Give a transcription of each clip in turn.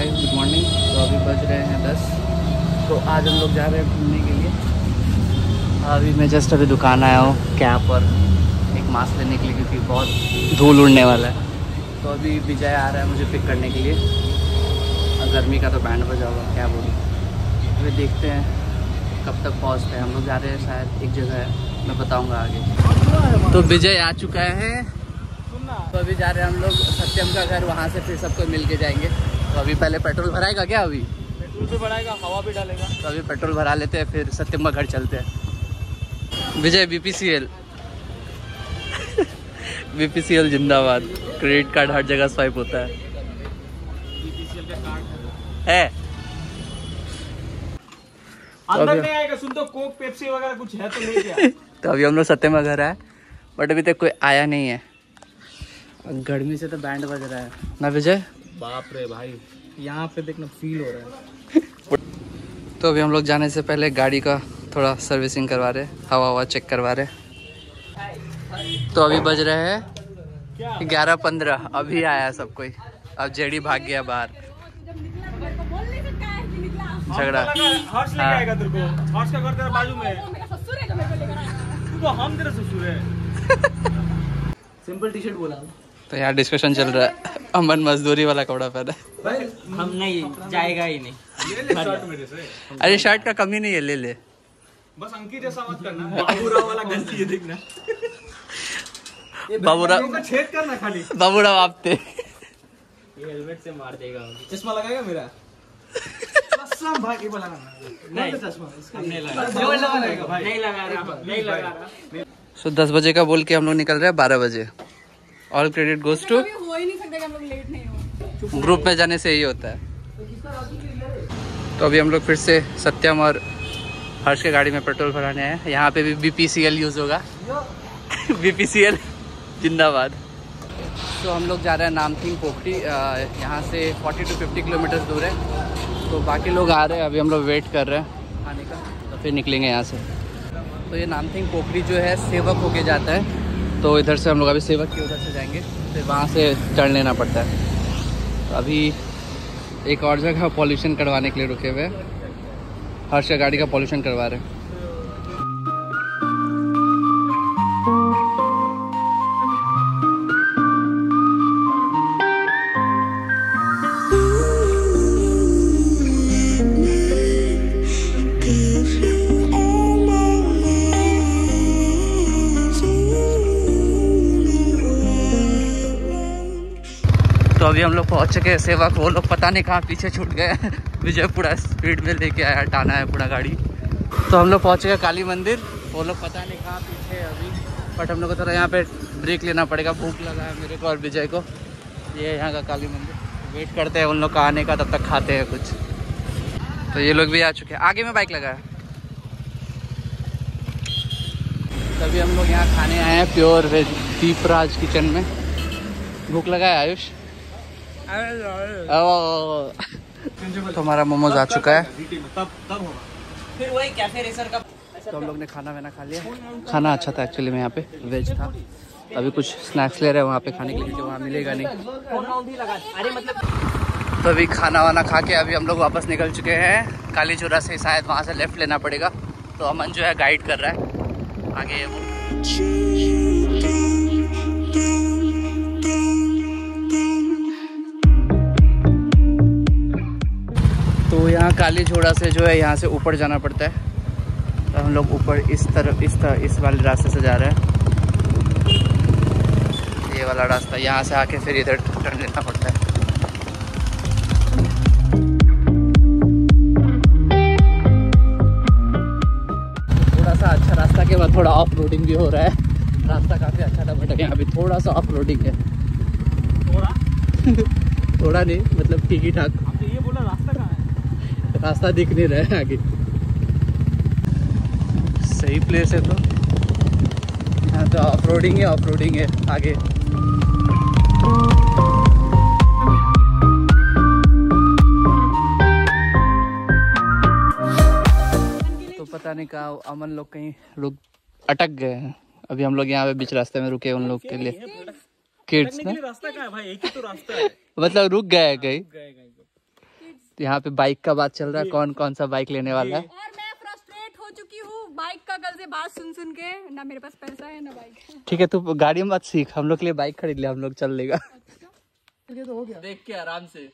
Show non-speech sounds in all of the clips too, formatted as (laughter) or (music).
Guys good morning तो अभी बज रहे हैं दस। तो आज हम लोग जा रहे हैं घूमने के लिए। अभी मैं जस्ट अभी दुकान आया हूँ कैब पर। एक मास्क लेने के लिए क्योंकि बहुत धूल उड़ने वाला है। तो अभी विजय आ रहा है मुझे पिक करने के लिए। और गर्मी का तो बैंड बजा होगा क्या बोलूँ। अभी देखते हैं कब तक पहुँचते हैं। हम लोग जा रहे हैं शायद एक जगह है मैं बताऊँगा आगे। तो विजय आ चुका है। तो अभी जा रहे हैं हम लोग। सत्यम का घर वहाँ से फिर सबको मिल के जाएँगे। तो अभी पहले पेट्रोल भराएगा क्या अभी? पेट्रोल भी बढ़ाएगा हवा भी डालेगा। तो अभी पेट्रोल भरा लेते हैं फिर सत्यम का घर चलते हैं। विजय बीपीसीएल बीपीसीएल (laughs) जिंदाबाद। क्रेडिट कार्ड हर जगह स्वाइप होता है। बीपीसीएल का कार्ड है। अंदर नहीं आएगा सुन तो कोक पेप्सी वगैरह कुछ है तो ले क्या? (laughs) तो अभी हम लोग सत्यम का घर आए बट अभी तक कोई आया नहीं है। गर्मी से तो बैंड बज रहा है। ना विजय? बाप रे भाई। यहाँ पे देखना फील हो रहा है। तो अभी हम लोग जाने से पहले गाड़ी का थोड़ा सर्विसिंग करवा रहे हवा हवा चेक करवा रहे तो अभी बज रहे हैं ग्यारह पंद्रह अभी आया सब कोई। अब जेडी भाग गया बाहर। झगड़ा। हाँ। आएगा तेरे को। हर्ष का घर तेरा बाजू में हम तेरे ससुर सिंपल टी शर्ट बोला। तो यहाँ डिस्कशन चल रहा है। अमन मजदूरी वाला कपड़ा पहना है। हम नहीं जाएगा ही नहीं। ले ले मेरे से। अरे शर्ट का कमी नहीं है ले ले। बस अंकित जैसा मत करना। बाबूराव वाला गलती है देखना। बाबूराव का छेद करना खाली। बाबूराव आपते। ये हेलमेट से मार देगा चश्मा लगाएगा मेरा? कसम भाई ये वाला नहीं चश्मा? नहीं। लगा नहीं लगा रहा। नहीं लगा रहा। सो दस बजे का बोल के हम लोग निकल रहे हैं बारह बजे। ऑल क्रेडिट गोज टू कभी हो ही नहीं सकता कि हम लोग लेट नहीं हो। ग्रुप में जाने से यही होता है। तो अभी हम लोग फिर से सत्यम और हर्ष के गाड़ी में पेट्रोल भराने आए हैं। यहाँ पे भी बीपीसीएल यूज़ होगा। (laughs) बीपीसीएल जिंदाबाद। तो हम लोग जा रहे हैं नामथिंग पोखरी। यहाँ से 40 टू 50 किलोमीटर दूर है। तो बाकी लोग आ रहे हैं। अभी हम लोग वेट कर रहे हैं आने का। तो फिर निकलेंगे यहाँ से। तो ये नामथिंग पोखरी जो है सेवक होके जाता है। तो इधर से हम लोग अभी सेवक के उधर से जाएँगे, फिर वहाँ से चढ़ लेना पड़ता है। तो अभी एक और जगह पॉल्यूशन करवाने के लिए रुके हुए हैं। हर्ष से गाड़ी का पॉल्यूशन करवा रहे हैं। अभी हम लोग पहुँच चुके हैं सेवक, वो लोग पता नहीं कहाँ पीछे छूट गए (laughs) विजय पूरा स्पीड में लेके आया, टाना है पूरा गाड़ी। तो हम लोग पहुँच गए काली मंदिर। वो लोग पता नहीं कहाँ पीछे अभी बट हम लोग को थोड़ा यहाँ पे ब्रेक लेना पड़ेगा। भूख लगा है मेरे को और विजय को। ये यहाँ का काली मंदिर। वेट करते हैं उन लोग का आने का, तब तक खाते हैं कुछ। तो ये लोग भी आ चुके हैं। आगे में बाइक लगा है। तभी हम लोग यहाँ खाने आए हैं प्योर वेज दीपराज किचन में। भूख लगा है आयुष। तो हमारा मोमोज आ चुका है। तब तब होगा फिर वही कैफ़े रेसर का तो हम लोग ने खाना वाना खा लिया। खाना अच्छा था एक्चुअली में यहाँ पे वेज था। अभी कुछ स्नैक्स ले रहे हैं वहाँ पे खाने के लिए जो वहाँ मिलेगा नहीं। मतलब तो अभी खाना वाना खा के अभी हम लोग वापस निकल चुके हैं। काली चूरा से शायद वहाँ से लेफ़्ट लेना पड़ेगा। तो अमन जो है गाइड कर रहा है। आगे काली झोड़ा से जो है यहाँ से ऊपर जाना पड़ता है। तो हम लोग ऊपर इस तरफ़ इस तरह इस वाले रास्ते से जा रहे हैं। ये वाला रास्ता यहाँ से आके फिर इधर टर्न लेना पड़ता है। थोड़ा सा अच्छा रास्ता के बाद थोड़ा ऑफ़ रोडिंग भी हो रहा है। रास्ता काफ़ी अच्छा था बट यहाँ पे थोड़ा सा ऑफ़ रोडिंग है। थोड़ा? (laughs) थोड़ा नहीं मतलब ठीक ही ठाक अब तो ये बोला रास्ता कहाँ है रास्ता दिख नहीं रहा है आगे। सही प्लेस है तो। यहाँ तो ऑफ़ रोडिंग है ऑफ़ रोडिंग है आगे। तो पता नहीं कहा अमन लोग कहीं रुक अटक गए हैं। अभी हम लोग यहाँ पे बीच रास्ते में रुके उन लोग के लिए। किड्स ना। रास्ता कहाँ है भाई? एक ही तो रास्ता है। मतलब रुक गया हैं कहीं। तो यहाँ पे बाइक का बात चल रहा है कौन कौन सा बाइक लेने वाला है? और मैं फ्रस्ट्रेट हो चुकी हूँ बाइक का कल से बात सुन सुन के ना मेरे पास पैसा है ना बाइक ठीक है तू गाड़ी मत सीख हम लोग के लिए बाइक खरीद ले हम लोग चल लेगा। देख के आराम से।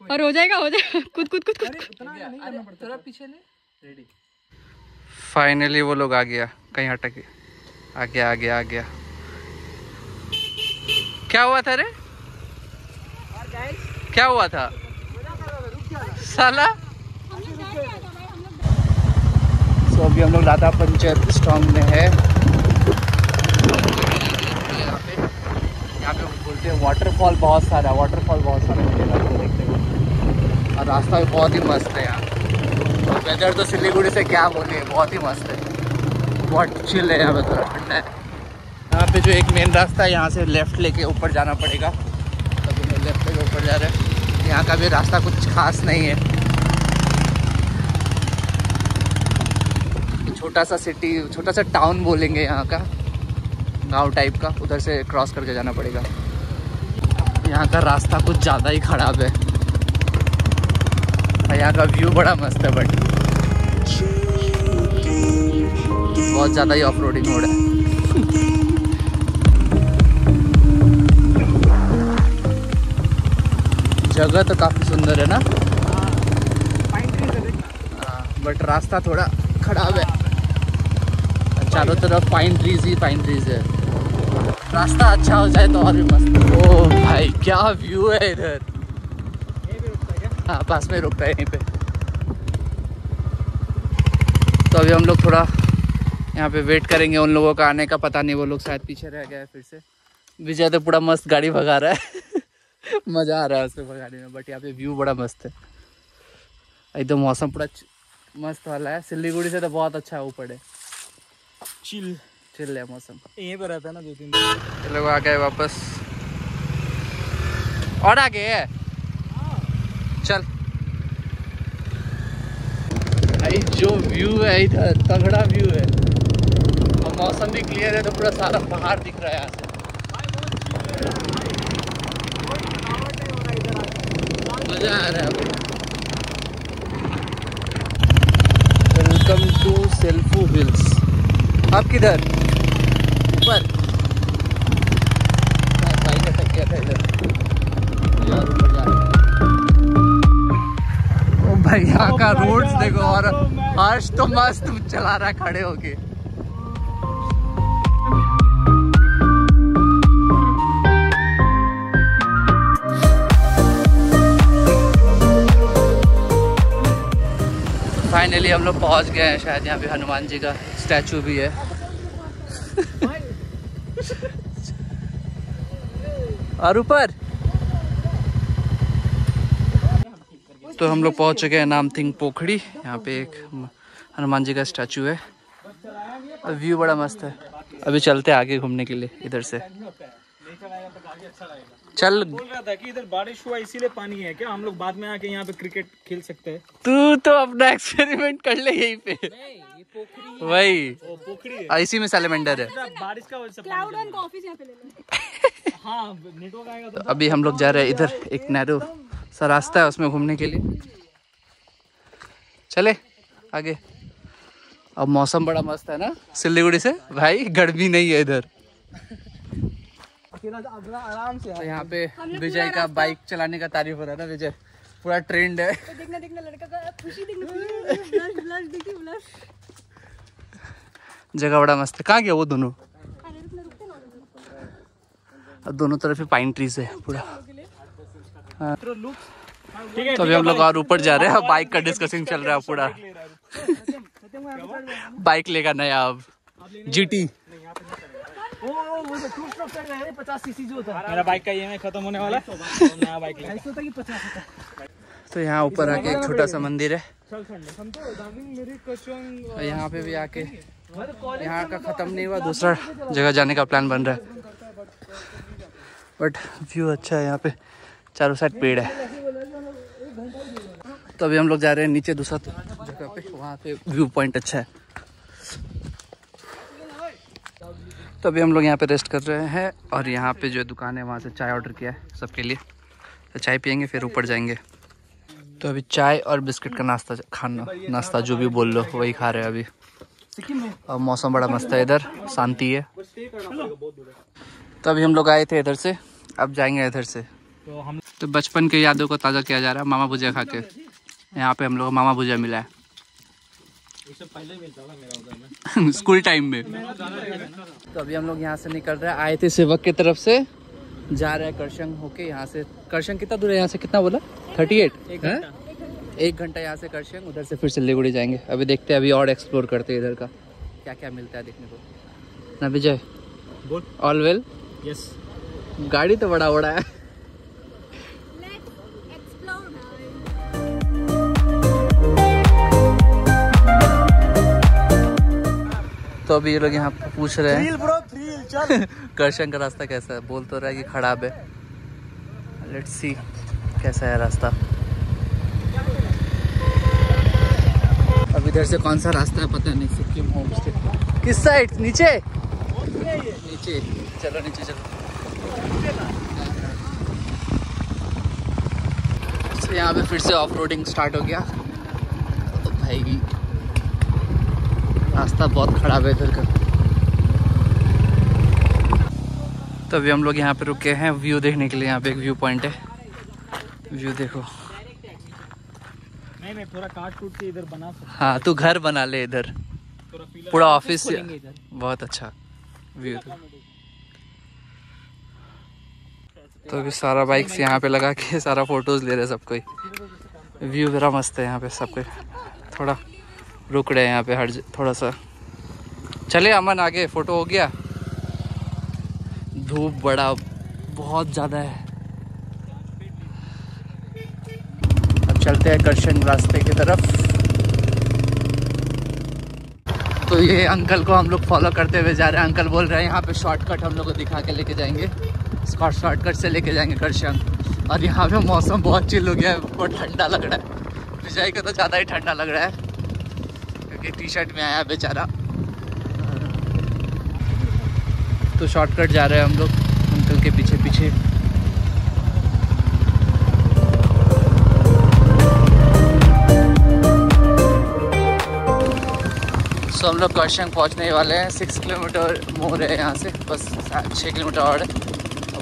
और हो जाएगा हो जाएगा। कुछ कुछ कुछ थोड़ा पीछे ले। रेडी फाइनली वो लोग आ गया कहीं हटके आ गया आ गया आ गया। क्या हुआ था रे? क्या हुआ था? साला? अभी हम लोग राधा पंचायत स्टॉम में है। यहाँ पे यहाँ पे बोलते हैं वाटरफॉल बहुत सारा वाटरफॉल बहुत सारा मिलेगा आपको देखने को। और रास्ता भी बहुत ही मस्त है यहाँ और वेदर तो सिलीगुड़ी से क्या बोले, बहुत ही मस्त है। बहुत चिल है यहाँ पे थोड़ा ठंडा है। यहाँ पे जो एक मेन रास्ता है, यहाँ से लेफ़्ट लेके ऊपर जाना पड़ेगा। तभी हम लेफ़्ट लेके ऊपर जा रहे हैं। यहाँ का भी रास्ता कुछ खास नहीं है। छोटा सा सिटी छोटा सा टाउन बोलेंगे यहाँ का। गाँव टाइप का, उधर से क्रॉस करके जाना पड़ेगा। यहाँ का रास्ता कुछ ज़्यादा ही ख़राब है। यहाँ का व्यू बड़ा मस्त है बट बहुत ज़्यादा ही ऑफ़ रोडिंग रहा है। जगह तो काफ़ी सुंदर है ना? बट रास्ता थोड़ा खराब है। चारों तरफ़ पाइन ट्रीज ही पाइन ट्रीज है। रास्ता अच्छा हो जाए तो और भी मस्त। ओ भाई क्या व्यू है इधर? हाँ पास में रुकता है यहीं पे। तो अभी हम लोग थोड़ा यहाँ पे वेट करेंगे उन लोगों का आने का पता नहीं वो लोग शायद पीछे रह गए फिर से। विजय तो पूरा मस्त गाड़ी भगा रहा है। मज़ा आ रहा है उसको भगाने में बट यहाँ पे व्यू बड़ा मस्त है। एकदम मौसम पूरा मस्त वाला है। सिलीगुड़ी से तो बहुत अच्छा है ऊपर है। चिल चिल है मौसम। यहीं पर रहता है ना दो तीन ये लोग आ गए वापस। और आगे है? चल। भाई जो व्यू है इधर तगड़ा व्यू है। और मौसम भी क्लियर है तो पूरा सारा पहाड़ दिख रहा है यहाँ से। मज़ा आ रहा है वेलकम टू सेल्फू हिल्स आप किधर? ऊपर। था इधर। हैं। ओ भाई यहाँ का रोड्स देखो और हर्ष तो मस्त चला रहा है खड़े होके। फाइनली हम लोग पहुँच गए हैं शायद यहाँ पे हनुमान जी का स्टैचू भी है। और ऊपर? तो हम लोग पहुँच चुके हैं नामथिंग पोखड़ी। यहाँ पे एक हनुमान जी का स्टैचू है। व्यू बड़ा मस्त है। अभी चलते हैं आगे घूमने के लिए, इधर से। चल। बोल रहा था कि इधर बारिश हुआ इसीलिए पानी है क्या? हम लोग बाद में आके यहाँ पे क्रिकेट खेल सकते हैं। तू तो अपना एक्सपेरिमेंट कर ले यहीं पे। वही। वो पोखरी है। इसी में सैलेमेंडर है। बारिश का वजह से क्लाउड वन का ऑफ़िस यहाँ पे ले लो। (laughs) (laughs) हाँ नेटवर्क आएगा तो अभी हम लोग जा रहे हैं इधर एक नैरो सा रास्ता है उसमें घूमने के लिए। चले आगे। अब मौसम बड़ा मस्त है ना सिलीगुड़ी से। भाई गर्मी नहीं है इधर। आराम से तो यहाँ पे विजय का बाइक चलाने का तारीफ़ हो रहा है ना विजय। पूरा ट्रेंड है। तो देखना देखना लड़का का खुशी देखना ब्लश ब्लश (laughs) देखिए ब्लश जगह बड़ा मस्त है। कहाँ गया वो दोनों? अरे रुकना रुकते ना और दोनों तरफ़ ही पाइन ट्रीज है पूरा। तो अभी हम लोग और ऊपर जा रहे हैं। (laughs) बाइक का डिस्कसिंग चल रहा है पूरा। बाइक लेगा नया अब। जीटी मेरा बाइक का ईएमआई खत्म होने वाला है। तो नया बाइक ले तो यहाँ ऊपर आके एक छोटा सा मंदिर है। और यहाँ पे भी आके यहाँ का ख़त्म नहीं हुआ दूसरा जगह जाने का प्लान बन रहा है। बट व्यू अच्छा है यहाँ पे। चारों साइड पेड़ है। तो अभी हम लोग जा रहे हैं नीचे दूसरा जगह पे। वहाँ पे व्यू पॉइंट अच्छा है। तो अभी हम लोग यहाँ पे रेस्ट कर रहे हैं और यहाँ पे जो दुकान है, वहाँ से चाय ऑर्डर किया है सबके लिए। तो चाय पियेंगे, फिर ऊपर जाएँगे। तो अभी चाय और बिस्किट का नाश्ता खाना, नाश्ता जो भी बोल लो, वही खा रहे हैं अभी। और मौसम बड़ा मस्त है इधर, शांति है। तो अभी हम लोग आए थे इधर से, अब जाएँगे इधर से। तो तो बचपन के यादों को ताज़ा किया जा रहा है, मामा भुजिया खा के। यहाँ पे हम लोग मामा भुजिया मिला है। (laughs) स्कूल टाइम में। तो अभी हम लोग यहाँ से निकल रहे हैं आए थे सेवक की तरफ़ से जा रहे हैं करशंग होके यहाँ से। करशंग कितना दूर है यहाँ से? कितना बोला? Thirty eight? एक घंटा। यहाँ से करशंग उधर से फिर सिल्लीगुड़ी जाएँगे। अभी देखते हैं अभी और एक्सप्लोर करते हैं इधर का। क्या क्या मिलता है देखने को। ना विजय? बोल। ऑल वेल यस गाड़ी तो बड़ा बड़ा है। तो अभी ये लोग यहाँ पूछ रहे हैं। (laughs) करशन का रास्ता कैसा है? बोल तो रहा है कि खराब है। लेट्स सी कैसा है रास्ता। अब इधर से कौन सा रास्ता है पता नहीं सिक्किम होम स्टे किस साइड? नीचे? नीचे। चलो नीचे चलो। तो यहाँ पे फिर से ऑफ़ रोडिंग स्टार्ट हो गया। तो भाई रास्ता बहुत खराब है इधर का। तो अभी हम लोग यहाँ पे रुके हैं व्यू देखने के लिए। यहाँ पे एक व्यू पॉइंट है। व्यू देखो। नहीं नहीं थोड़ा काट कूट के इधर बना सकते हाँ। तू घर बना ले इधर। पूरा ऑफ़िस बहुत अच्छा व्यू तो। तो अभी सारा बाइक्स यहाँ पे लगा के सारा फ़ोटोज़ ले रहे सब कोई। व्यू बड़ा मस्त है यहाँ पे सब कोई। थोड़ा रुक रहे हैं यहाँ पे हर थोड़ा सा। चले अमन, आगे फ़ोटो हो गया। धूप बड़ा, बहुत ज़्यादा है। अब चलते हैं करशन रास्ते की तरफ़। तो ये अंकल को हम लोग फॉलो करते हुए जा रहे हैं। अंकल बोल रहे हैं, यहाँ पे शॉर्टकट हम लोग को दिखा के लेके जाएँगे। शॉर्टकट से लेके जाएँगे करशन और यहाँ पे मौसम बहुत चिल हो गया है, बहुत ठंडा लग रहा है। विजय को तो ज़्यादा ही ठंडा लग रहा है। क्योंकि टी शर्ट में आया बेचारा। तो शॉर्टकट जा रहे हैं हम लोग, अंकल के पीछे पीछे। सो हम लोग कौशंग पहुँचने वाले हैं सिक्स किलोमीटर मोर है यहाँ से, बस छः किलोमीटर और है।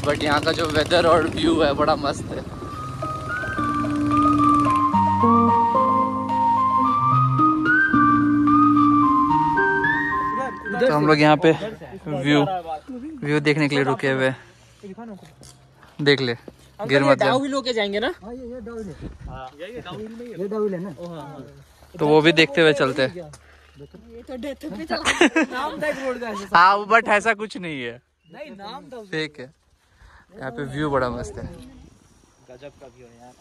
बट यहाँ का जो वेदर और व्यू है, बड़ा मस्त है। तो हम लोग यहाँ पे व्यू व्यू देखने के लिए रुके हुए देख ले गिर मत जाएँगे ना? तो वो भी देखते हुए चलते हैं। ये तो डेथ पे (laughs) चला। नाम देख रोड का ऐसे। हाँ बट ऐसा कुछ नहीं है। नहीं नाम तो है। यहाँ पे व्यू बड़ा मस्त है। गजब का व्यू है यार।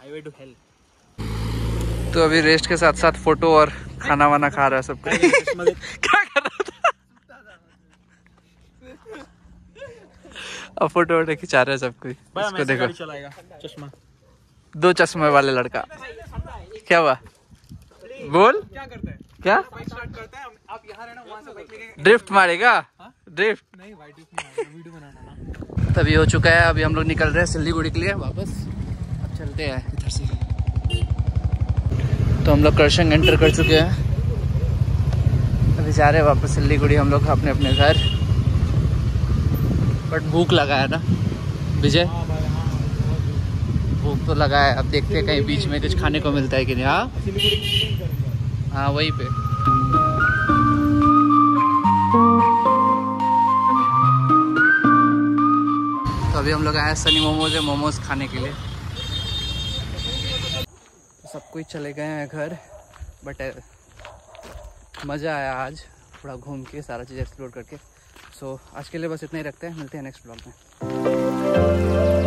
हाईवे टू हेल तो अभी रेस्ट के साथ साथ फ़ोटो और खाना वाना खा रहा है सब कोई। (laughs) क्या कर रहा अब फ़ोटो वोटो खिंचा रहा है सब कोई इसको देखो। चश्मा। दो चश्मे वाले लड़का। क्या हुआ? बोल। क्या करते हैं? क्या? करते हैं आप यहाँ रहना वहाँ से बाइक ड्रिफ्ट मारेगा? ड्रिफ्ट नहीं वीडियो बनाना तभी हो चुका है अभी हम लोग निकल रहे हैं सिल्लीगुड़ी के लिए वापस। अब चलते हैं इधर से। तो हम लोग करशंग एंटर कर चुके हैं। अभी जा रहे हैं वापस सिल्लीगुड़ी हम लोग अपने अपने घर। बट भूख लगा है ना? विजय? हाँ भाई हाँ भूख। तो लगा है अब देखते हैं कहीं बीच में कुछ खाने को मिलता है कि नहीं। हाँ? हाँ वहीं पे। तो अभी हम लोग आए सनी मोमोज है मोमोज खाने के लिए। तो सब कोई चले गए हैं घर बट मज़ा आया आज थोड़ा घूम के सारा चीज़ एक्सप्लोर करके। सो आज के लिए बस इतना ही रखते हैं मिलते हैं नेक्स्ट ब्लॉग में।